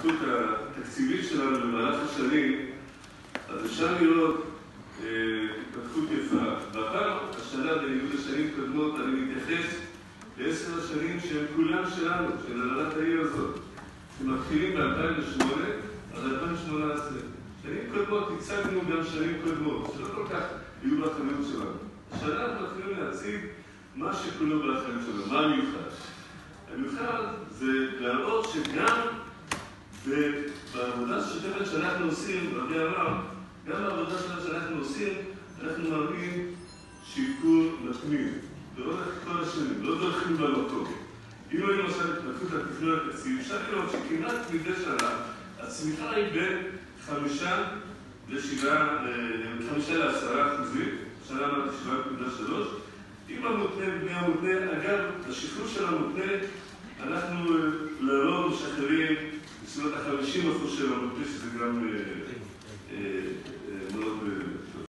ההתפתחות התקציבית שלנו במהלך השנים, אז אפשר לראות התפתחות יפה. והפעם, השנה, בניגוד לשנים קודמות, אני מתייחס לעשר השנים שהן כולן שלנו, של הנהלת העיר הזאת, שמתחילים ב-2008 עד 2018. שנים קודמות, הצגנו גם שנים קודמות, שלא כל כך היו באחריות שלנו. השנה אנחנו מתחילים להציג מה שכולו באחריות שלנו, מה המיוחד. המיוחד זה להראות שגם בעבודה השוטפת שאנחנו עושים, רבי אמר, גם בעבודה שאנחנו עושים, אנחנו מראים שיפור מתמיד, לאורך כל השנים, לא דורכים במקום. אם אני למשל התפתחות התכנון התקציב, אפשר לראות שכמעט מדי שנה הצמיחה היא בין חמישה לשבעה, חמישה לעשרה אחוזים, שנה אמרתי שבעה נקודה שלוש. עם המותנה, בני המותנה, אגב, השחרור של המותנה, vicino fossero notizie di grande eh,